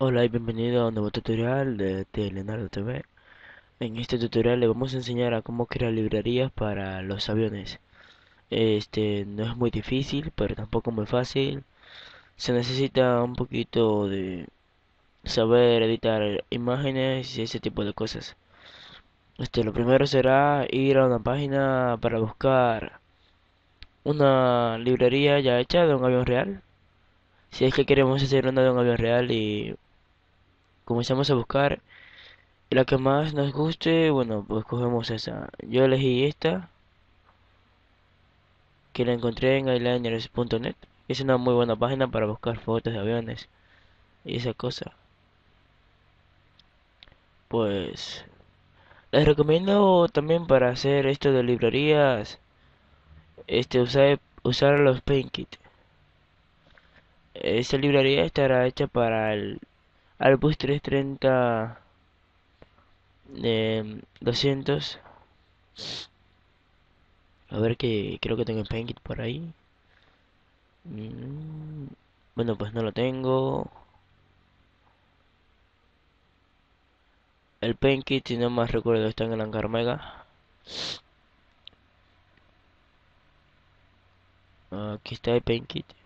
Hola y bienvenido a un nuevo tutorial de, de Leonardo TV. En este tutorial le vamos a enseñar a cómo crear librerías para los aviones. Este no es muy difícil, pero tampoco muy fácil. Se necesita un poquito de saber editar imágenes y ese tipo de cosas. Este, lo primero será ir a una página para buscar una librería ya hecha de un avión real. Si es que queremos hacer una de un avión real y comenzamos a buscar la que más nos guste, bueno, pues cogemos esa. Yo elegí esta, que la encontré en eyeliners.net. Es una muy buena página para buscar fotos de aviones y esa cosa. Pues les recomiendo también para hacer esto de librerías, este usar, usar los PaintKit. Esta librería estará hecha para el Airbus 330 de 200 a ver que creo que tengo el PaintKit por ahí. Mm, bueno pues no lo tengo. El PaintKit si no más recuerdo está en el Hangar Mega. Aquí está el PaintKit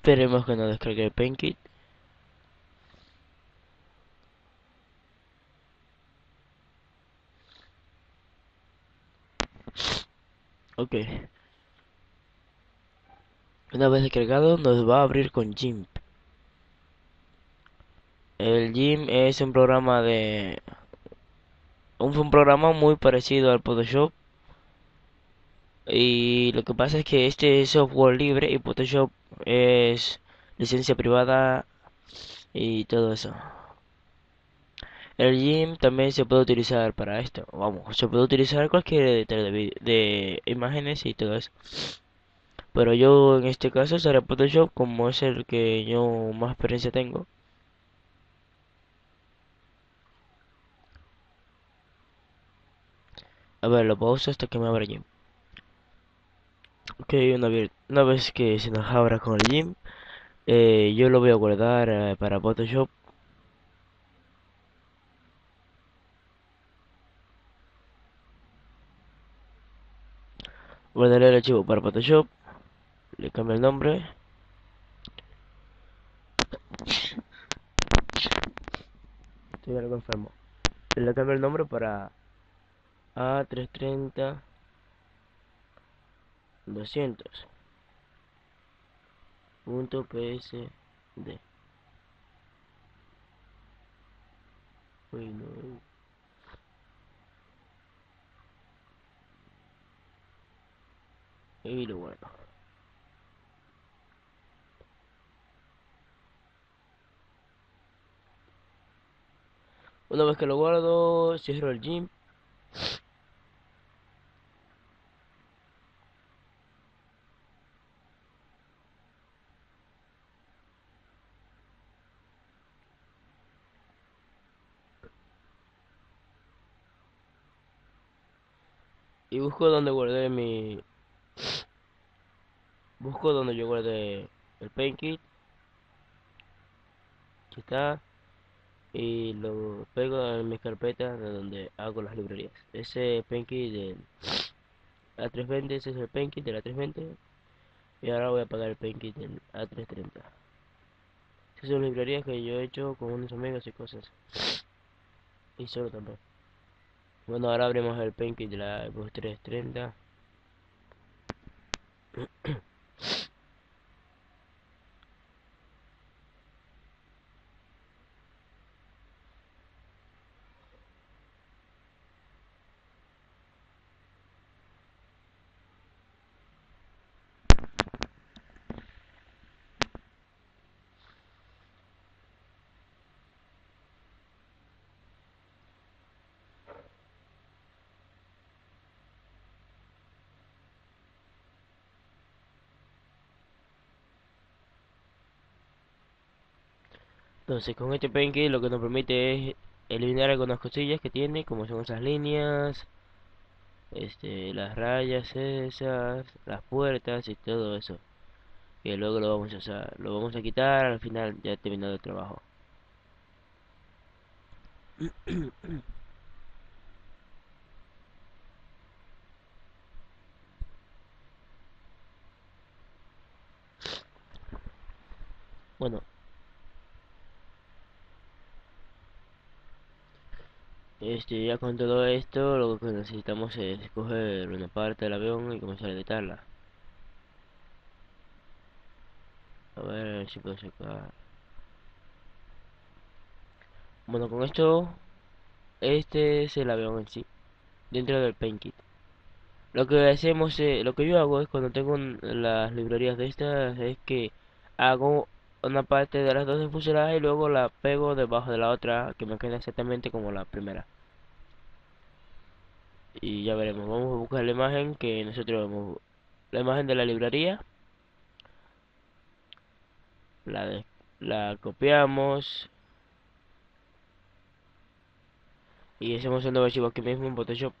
Esperemos que no descargue el PaintKit. Ok. Una vez descargado nos va a abrir con GIMP. El GIMP es un programa de... Un, programa muy parecido al Photoshop. Y lo que pasa es que este es software libre y Photoshop es licencia privada y todo eso. El GIMP también se puede utilizar para esto. Vamos, se puede utilizar cualquier editor de, de imágenes y todo eso. Pero yo en este caso usaré Photoshop como es el que yo más experiencia tengo. A ver, lo pauso hasta que me abra GIMP. Ok, una, vez que se nos abra con el GIMP, eh, yo lo voy a guardar eh, para Photoshop. Guardaré el archivo para Photoshop, le cambio el nombre. Estoy algo enfermo. Le cambio el nombre para A330 200 punto psd bueno. Y bueno una vez que lo guardo cierro el gym y busco donde guardé mi busco donde yo guardé el PaintKit aquí está. Y lo pego en mi carpeta de donde hago las librerías. Ese PaintKit del A320 ese es el PaintKit del A320 y ahora voy a apagar el PaintKit del A330 esas son librerías que yo he hecho con unos amigos y cosas. Y solo también bueno, ahora abrimos el PaintKit de la Xbox 330. Entonces con este penque lo que nos permite es eliminar algunas cosillas que tiene, como son esas líneas, este, las rayas esas, las puertas y todo eso. Que luego lo vamos a usar, lo vamos a quitar al final ya terminado el trabajo. Bueno, este ya con todo esto lo que necesitamos es coger una parte del avión y comenzar a editarla. A ver si puedo sacar. Bueno, con esto, este es el avión en sí, dentro del Paintkit. Lo que hacemos, eh, lo que yo hago es cuando tengo las librerías de estas, es que hago una parte de las dos fuselaje y luego la pego debajo de la otra que me queda exactamente como la primera. Y ya veremos vamos a buscar la imagen que nosotros vemos. La imagen de la librería. La, la copiamos. Y hacemos un nuevo archivo aquí mismo en Photoshop.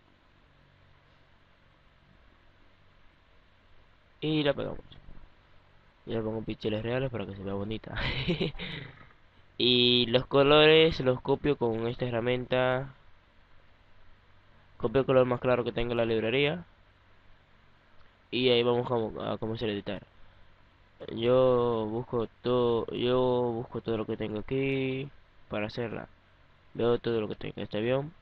Y la pegamos y le pongo píxeles reales para que se vea bonita. Y los colores los copio con esta herramienta. Copio el color más claro que tenga la librería. Y ahí vamos a, comenzar a editar. Yo busco todo yo busco todo lo que tengo aquí para hacerla. Veo todo lo que tengo en este avión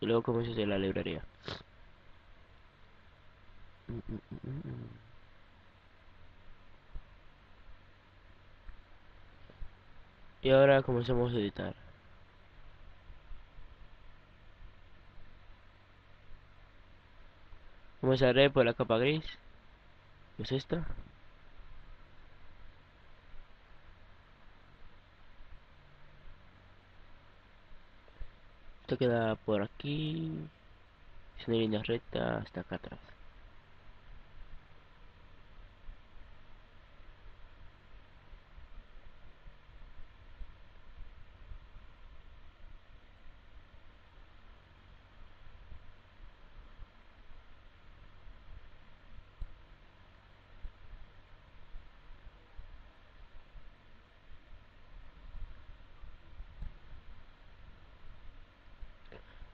y luego comienzo a hacer la librería y ahora comenzamos a editar Comenzaré por la capa gris. ¿Qué es esta? Esto queda por aquí. Es una línea recta hasta acá atrás.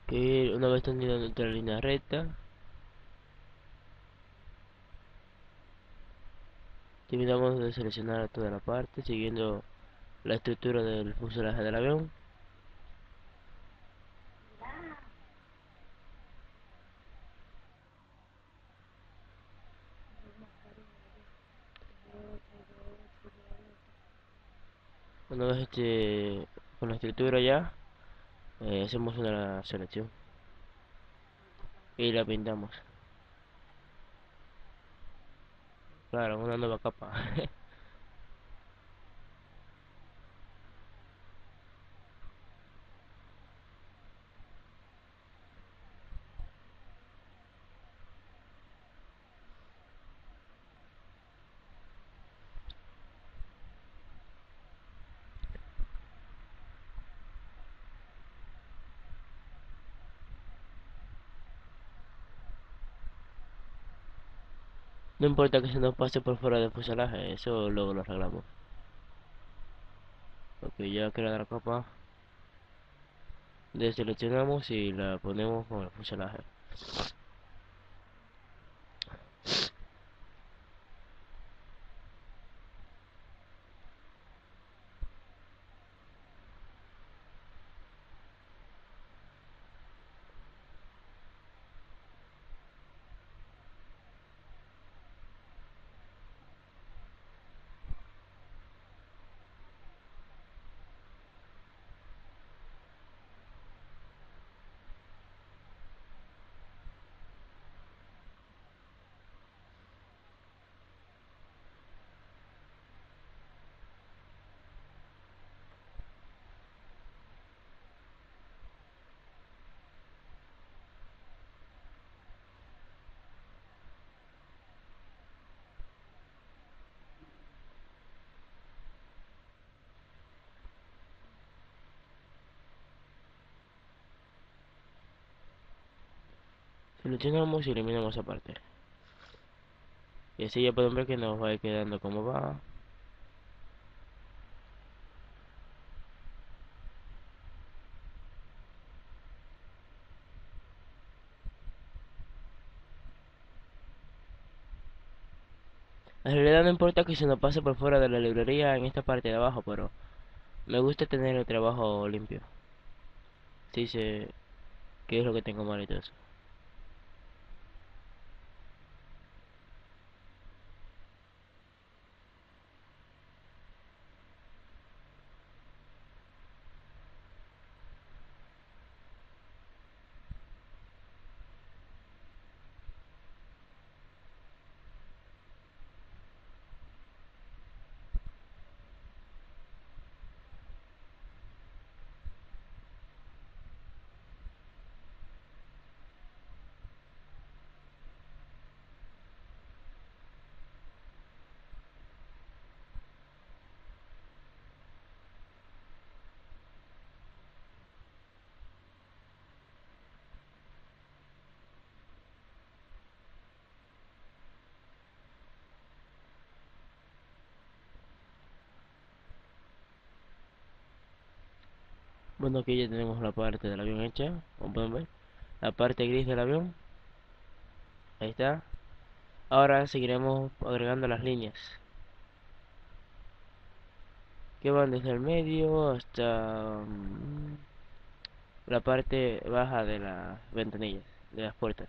Que una vez tenido nuestra línea recta terminamos de seleccionar toda la parte siguiendo la estructura del fuselaje del avión. Una vez este con la estructura ya eh, hacemos una selección. Y la pintamos. Claro una nueva capa No importa que se nos pase por fuera del fuselaje, eso luego lo arreglamos. Ok, ya queda la capa. Deseleccionamos y la ponemos con el fuselaje. Seleccionamos y eliminamos esa parte y así ya pueden ver que nos va quedando como va En realidad no importa que se nos pase por fuera de la librería en esta parte de abajo, pero me gusta tener el trabajo limpio. Si sé qué es lo que tengo mal y todo eso. Bueno, aquí ya tenemos la parte del avión hecha, como pueden ver. La parte gris del avión. Ahí está. Ahora seguiremos agregando las líneas. Que van desde el medio hasta mm, la parte baja de las ventanillas, de las puertas.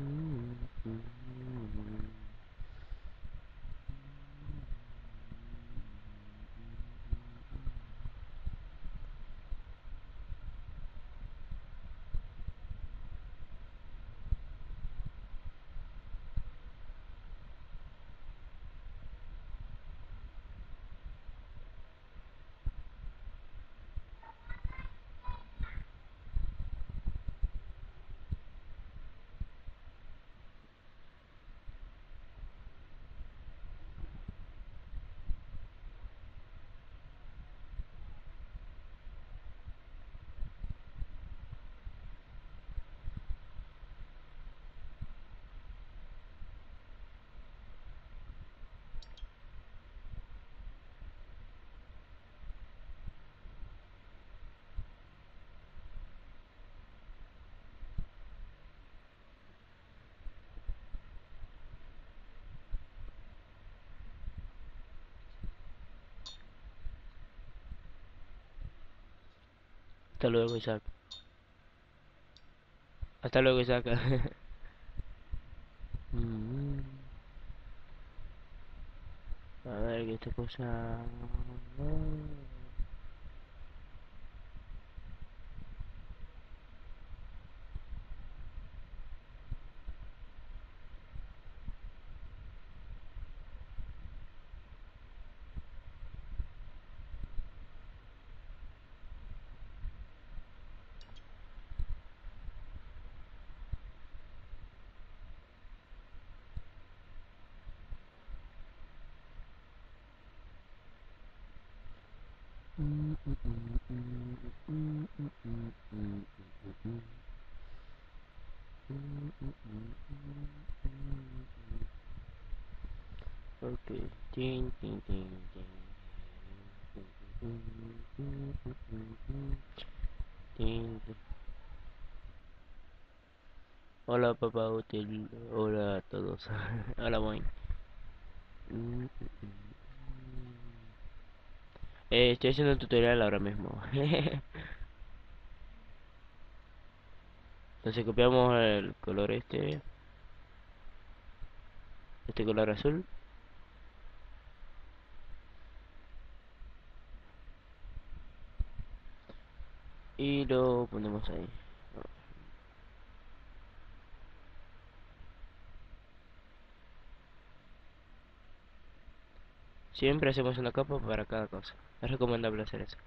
Hasta luego, Isaac. Hasta luego, Isaac. Mm. A ver, que esta cosa... Ok, tin, tin, tin, tin. Tin. Hola papá útil, hola a todos, hola boy. Eh, estoy haciendo un tutorial ahora mismo. Entonces copiamos el color este, este color azul. Y lo ponemos ahí. Siempre hacemos una capa para cada cosa. Es recomendable hacer eso.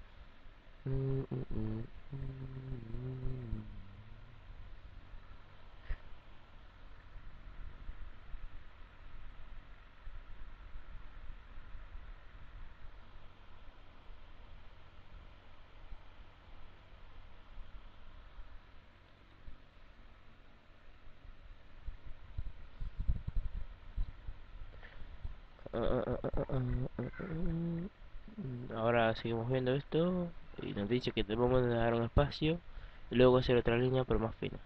Ahora seguimos viendo esto y nos dice que debemos dejar un espacio y luego hacer otra línea pero más fina.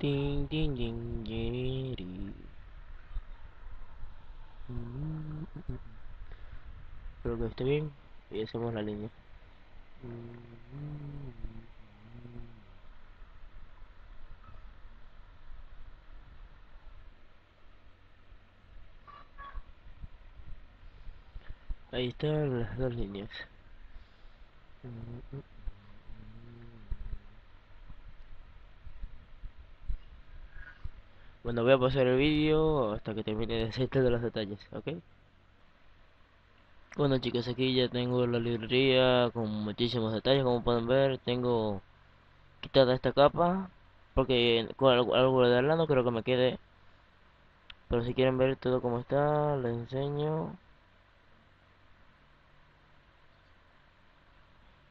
Ding, ding, ding, Espero que esté bien y hacemos la línea. Ahí están las dos líneas. Bueno, voy a pasar el vídeo hasta que termine de hacer todos los detalles, ¿ok? Bueno chicos, aquí ya tengo la librería con muchísimos detalles, como pueden ver, tengo quitada esta capa, porque con algo, de no creo que me quede. Pero si quieren ver todo como está, les enseño.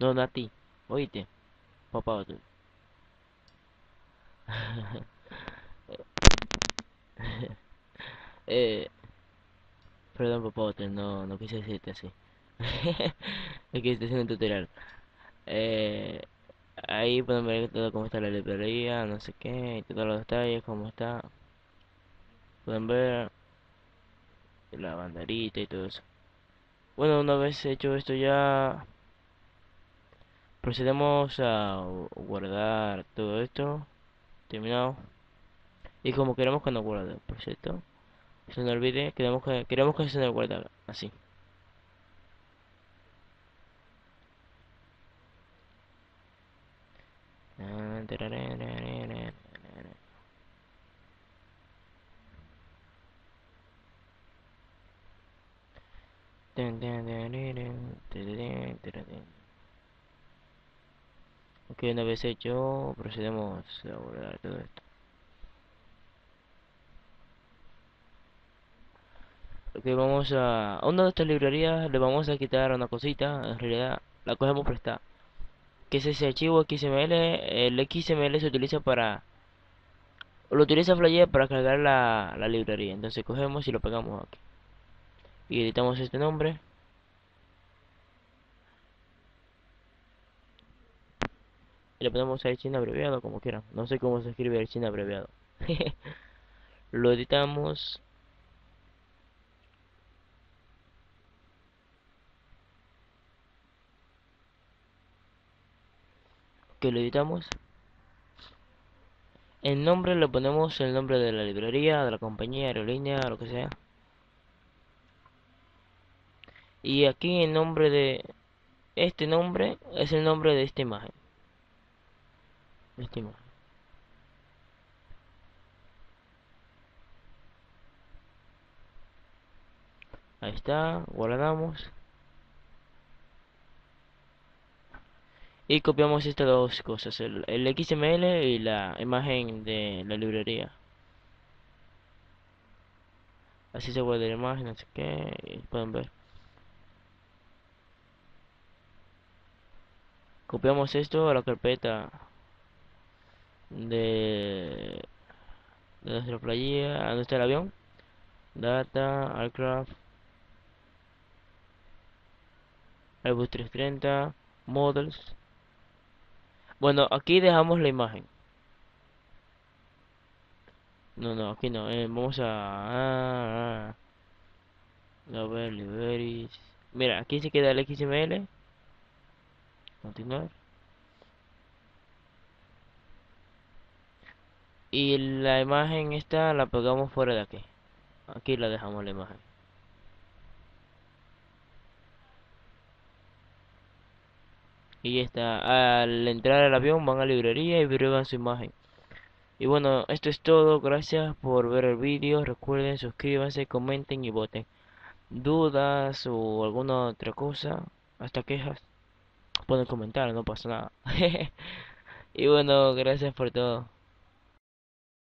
No, Nati, oíste, papá. eh, perdón, papá, no, no quise decirte así. que estoy haciendo un tutorial. Eh, ahí pueden ver todo cómo está la librería, no sé qué, todos los detalles, cómo está. Pueden ver la banderita y todo eso. Bueno, una vez hecho esto ya procedemos a guardar todo esto terminado y como queremos que nos guarde por cierto se nos olvide queremos que queremos que se nos guarde así Ok, una vez hecho, procedemos a guardar todo esto. Ok, vamos a... Una de estas librerías le vamos a quitar una cosita, en realidad la cogemos prestada. Que es ese archivo XML, el XML se utiliza para... Lo utiliza Flyer para cargar la, la librería, entonces cogemos y lo pegamos aquí. Y editamos este nombre. Y le podemos el chino abreviado como quieran. No sé cómo se escribe el chino abreviado. lo editamos. Que lo editamos. El nombre le ponemos el nombre de la librería, de la compañía, aerolínea, lo que sea. Y aquí el nombre de este nombre es el nombre de esta imagen. Ahí está, guardamos. Y copiamos estas dos cosas, el, XML y la imagen de la librería. Así se guarda la imagen, así que pueden ver. Copiamos esto a la carpeta de, de nuestra playa, a el avión. Data, aircraft, Airbus 330, models. Bueno, aquí dejamos la imagen. No, no, aquí no. Eh, vamos a... Ah, a ver, Mira, aquí se queda el XML. Continuar. y la imagen esta la pegamos fuera de aquí aquí la dejamos la imagen y está. Al entrar al avión van a librería y prueban su imagen. Y bueno esto es todo. Gracias por ver el vídeo. Recuerden suscríbanse comenten y voten. Dudas o alguna otra cosa hasta quejas pueden comentar no pasa nada. Y bueno gracias por todo